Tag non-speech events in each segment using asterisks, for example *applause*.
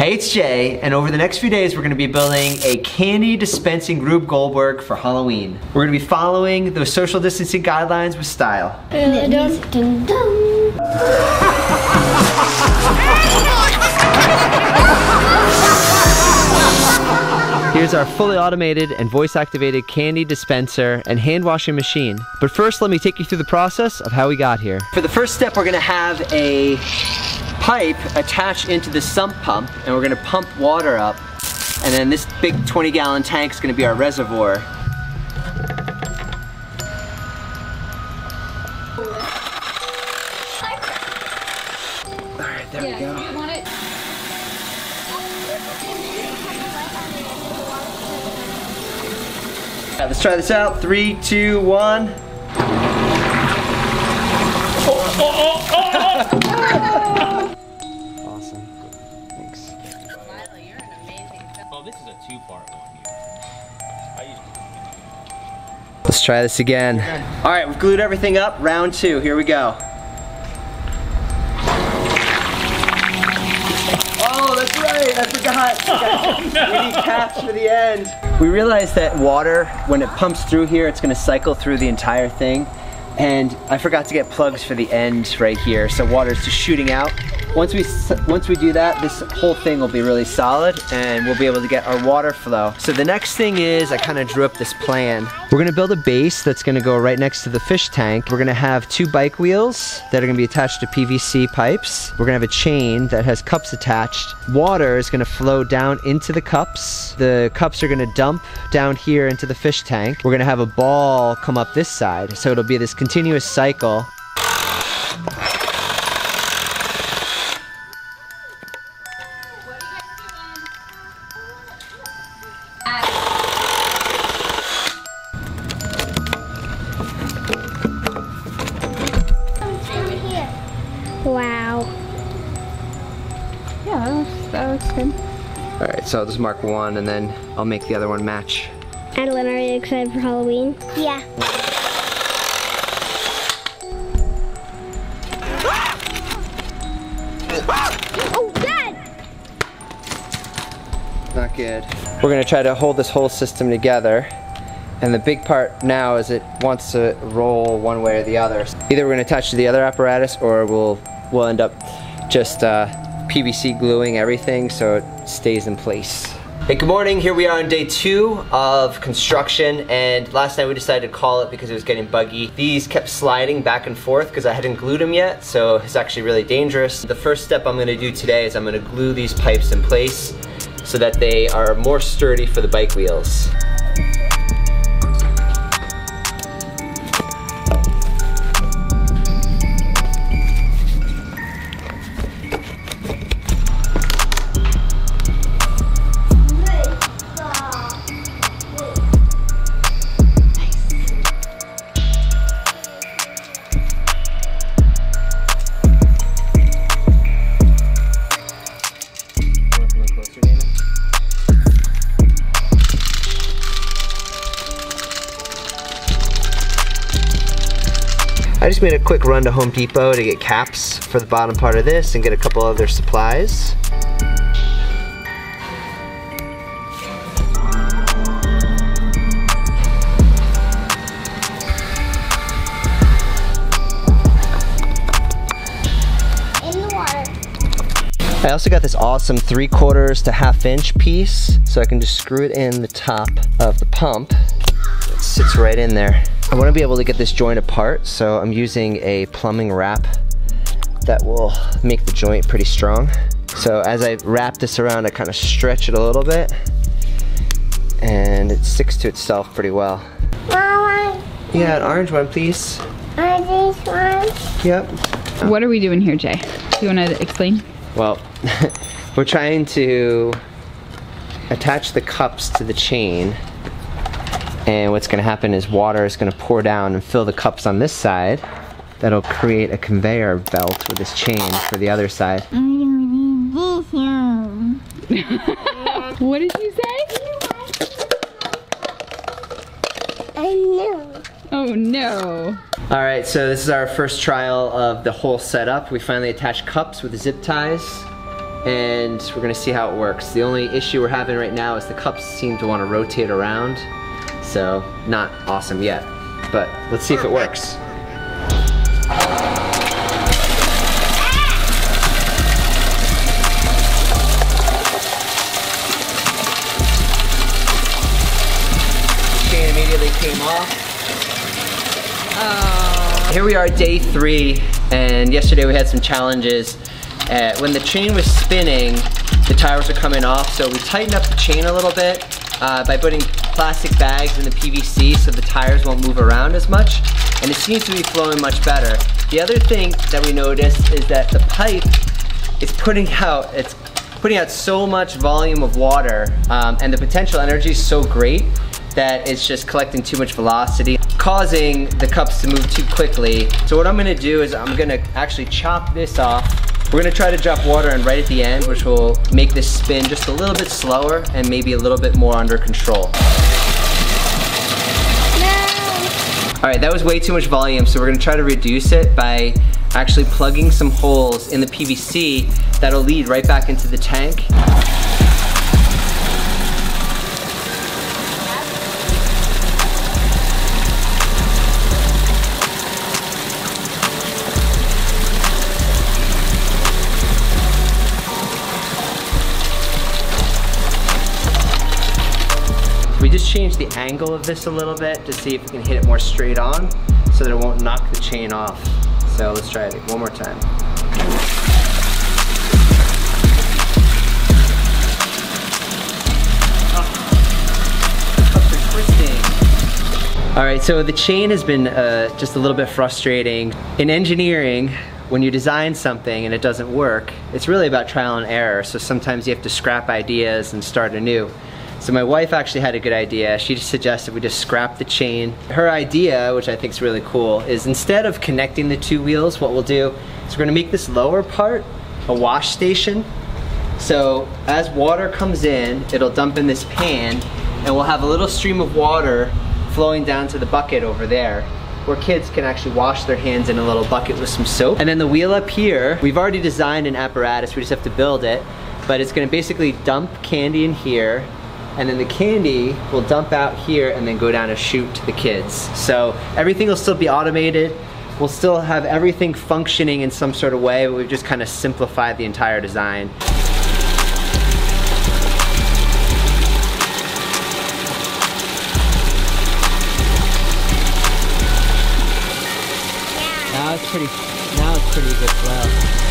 Hey, it's Jay, and over the next few days, we're gonna be building a candy dispensing Rube Goldberg for Halloween. We're gonna be following those social distancing guidelines with style. *laughs* Here's our fully automated and voice activated candy dispenser and hand washing machine. But first, let me take you through the process of how we got here. For the first step, we're gonna have a pipe attached into the sump pump and we're gonna pump water up. And then this big 20 gallon tank is gonna be our reservoir. All right, there we go. Yeah, let's try this out. Three, two, one. Let's try this again. All right, we've glued everything up. Round two. Here we go. Oh, that's right. I forgot. *laughs* Oh, we need caps for the end. We realized that water, when it pumps through here, it's going to cycle through the entire thing. And I forgot to get plugs for the end right here, so water's just shooting out. Once we once we do that, this whole thing will be really solid, and we'll be able to get our water flow. So the next thing is, I kind of drew up this plan. We're gonna build a base that's gonna go right next to the fish tank. We're gonna have two bike wheels that are gonna be attached to PVC pipes. We're gonna have a chain that has cups attached. Water is gonna flow down into the cups. The cups are gonna dump down here into the fish tank. We're gonna have a ball come up this side, so it'll be this continuous cycle. Wow. Yeah, that looks, that looks good. All right, so I'll just mark one and then I'll make the other one match. Adeline, are you excited for Halloween? Yeah. Good. We're gonna try to hold this whole system together. And the big part now is it wants to roll one way or the other. Either we're gonna attach to the other apparatus or we'll, we'll end up just uh, PVC gluing everything so it stays in place. Hey, good morning. Here we are on day two of construction, and last night we decided to call it because it was getting buggy. These kept sliding back and forth because I hadn't glued them yet, so it's actually really dangerous. The first step I'm gonna do today is I'm gonna glue these pipes in place so that they are more sturdy for the bike wheels. I just made a quick run to Home Depot to get caps for the bottom part of this and get a couple other supplies. In the water. I also got this awesome three quarters to half inch piece so I can just screw it in the top of the pump. It sits right in there. I want to be able to get this joint apart so I'm using a plumbing wrap that will make the joint pretty strong. So as I wrap this around I kind of stretch it a little bit and it sticks to itself pretty well. Mama, Yeah, an orange one please. are these ones? Yep. What are we doing here, Jay? Do you want to explain? Well, *laughs* we're trying to attach the cups to the chain. And what's gonna happen is water is gonna pour down and fill the cups on this side. That'll create a conveyor belt with this chain for the other side. *laughs* What did you say? I know. Oh no. All right, so this is our first trial of the whole setup. We finally attached cups with the zip ties. and we're gonna see how it works. The only issue we're having right now is the cups seem to wanna rotate around, so not awesome yet, but let's see if it works. Chain immediately came off. Here we are, day three, and yesterday we had some challenges. Uh, when the chain was spinning, the tires were coming off, so we tightened up the chain a little bit uh, by putting plastic bags in the PVC so the tires won't move around as much, and it seems to be flowing much better. The other thing that we noticed is that the pipe is putting out, it's putting out so much volume of water, um, and the potential energy is so great that it's just collecting too much velocity, causing the cups to move too quickly. So what I'm gonna do is I'm gonna actually chop this off. We're gonna try to drop water in right at the end, which will make this spin just a little bit slower and maybe a little bit more under control. Right, that was way too much volume, so we're gonna try to reduce it by actually plugging some holes in the PVC that'll lead right back into the tank. Angle of this a little bit to see if we can hit it more straight on so that it won't knock the chain off. So let's try it one more time. All right, so the chain has been uh, just a little bit frustrating. In engineering, when you design something and it doesn't work, it's really about trial and error. So sometimes you have to scrap ideas and start anew. So my wife actually had a good idea. She just suggested we just scrap the chain. Her idea, which I think is really cool, is instead of connecting the two wheels, what we'll do is we're gonna make this lower part a wash station. So as water comes in, it'll dump in this pan and we'll have a little stream of water flowing down to the bucket over there where kids can actually wash their hands in a little bucket with some soap. And then the wheel up here, we've already designed an apparatus, we just have to build it, but it's gonna basically dump candy in here and then the candy will dump out here and then go down a chute to the kids. So everything will still be automated. We'll still have everything functioning in some sort of way, but we've just kind of simplified the entire design. Now it's pretty, now it's pretty good flow.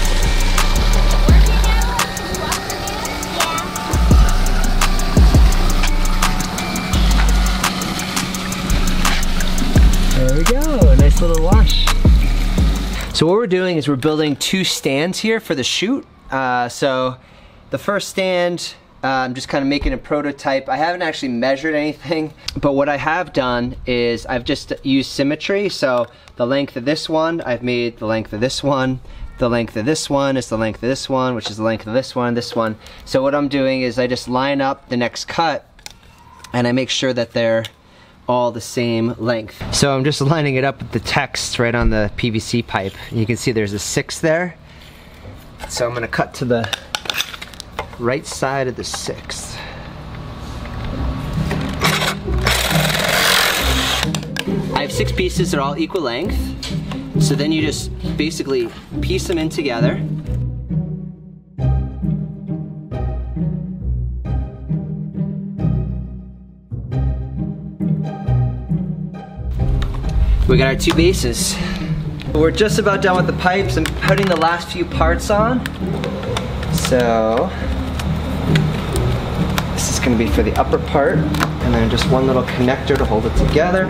We go, nice little wash. So what we're doing is we're building two stands here for the chute. Uh, so the first stand, uh, I'm just kind of making a prototype. I haven't actually measured anything, *laughs* but what I have done is I've just used symmetry. So the length of this one, I've made the length of this one. The length of this one is the length of this one, which is the length of this one, this one. So what I'm doing is I just line up the next cut and I make sure that they're all the same length. So I'm just lining it up with the text right on the PVC pipe. You can see there's a six there. So I'm gonna cut to the right side of the sixth. I have six pieces, they're all equal length. So then you just basically piece them in together. We got our two bases. We're just about done with the pipes. I'm putting the last few parts on. So, this is gonna be for the upper part, and then just one little connector to hold it together.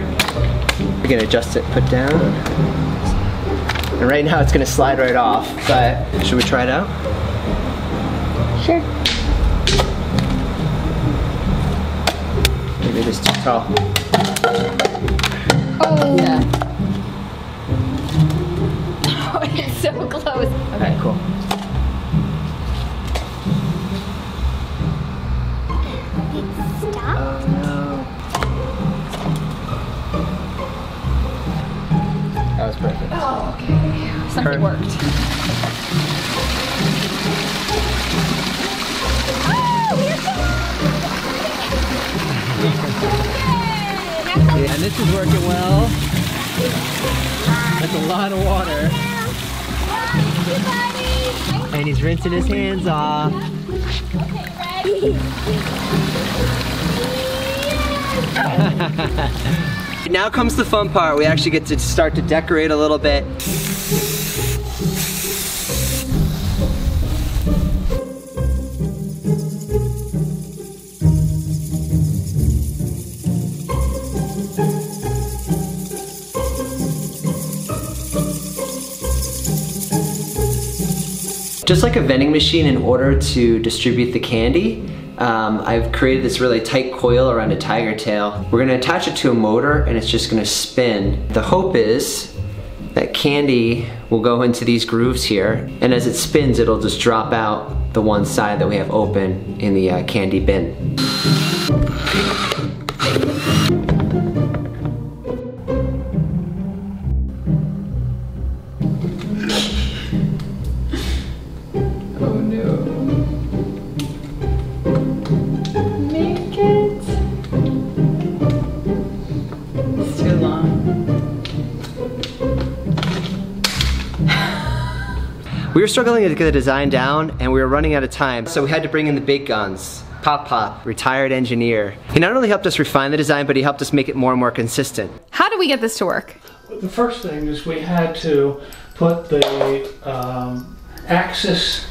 We're gonna adjust it, put down. And right now it's gonna slide right off, but should we try it out? Sure. Maybe it is too tall. Oh. Yeah. Well. That's a lot of water. And he's rinsing his hands off. *laughs* now comes the fun part. We actually get to start to decorate a little bit. Just like a vending machine in order to distribute the candy, um, I've created this really tight coil around a tiger tail. We're gonna attach it to a motor and it's just gonna spin. The hope is that candy will go into these grooves here and as it spins it'll just drop out the one side that we have open in the uh, candy bin. We were struggling to get the design down and we were running out of time, so we had to bring in the big guns. Pop Pop, retired engineer. He not only helped us refine the design, but he helped us make it more and more consistent. How do we get this to work? The first thing is we had to put the um, axis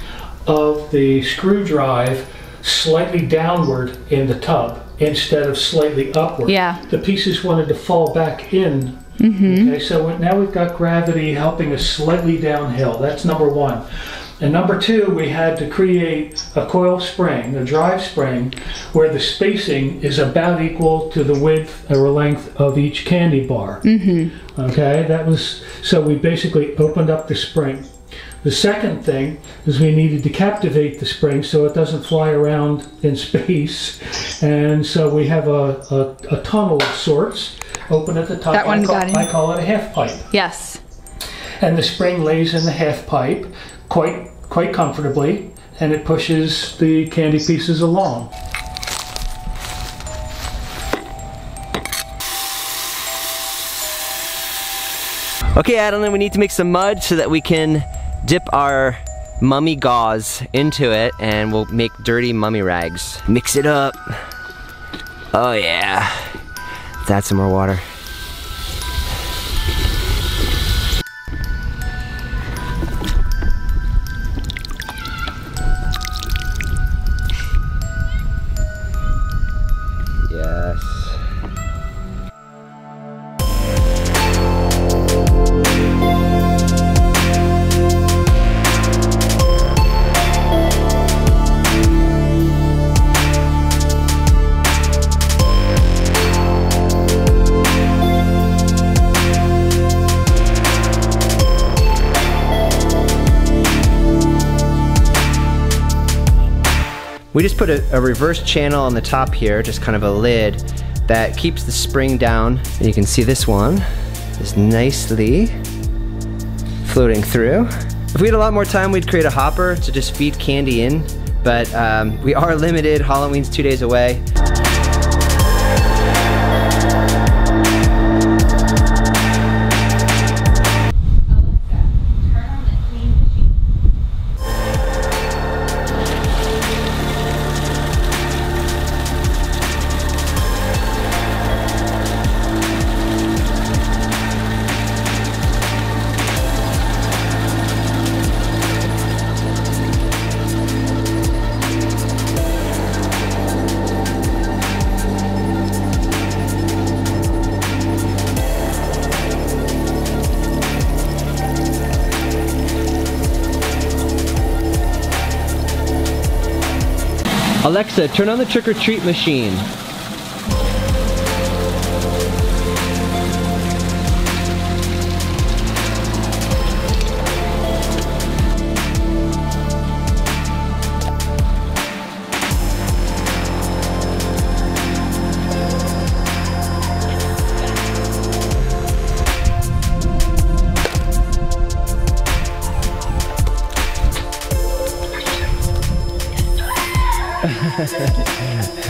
of the screw drive slightly downward in the tub instead of slightly upward. Yeah. The pieces wanted to fall back in. Mm-hmm. Okay, so now we've got gravity helping us slightly downhill. That's number one. And number two, we had to create a coil spring, a drive spring, where the spacing is about equal to the width or length of each candy bar. Mm-hmm. Okay, that was so we basically opened up the spring. The second thing is we needed to captivate the spring so it doesn't fly around in *laughs* space, and so we have a, a, a tunnel of sorts open at the top. That one I call, got in. I call it a half pipe, Yes. and the spring lays in the half pipe quite quite comfortably, and it pushes the candy pieces along. Okay, Adeline, we need to make some mud so that we can dip our mummy gauze into it and we'll make dirty mummy rags. Mix it up. Oh yeah. Add some more water. We just put a, a reverse channel on the top here, just kind of a lid that keeps the spring down. And you can see this one is nicely floating through. If we had a lot more time, we'd create a hopper to just feed candy in, but um, we are limited. Halloween's two days away. Alexa, turn on the trick or treat machine. ハハハハ。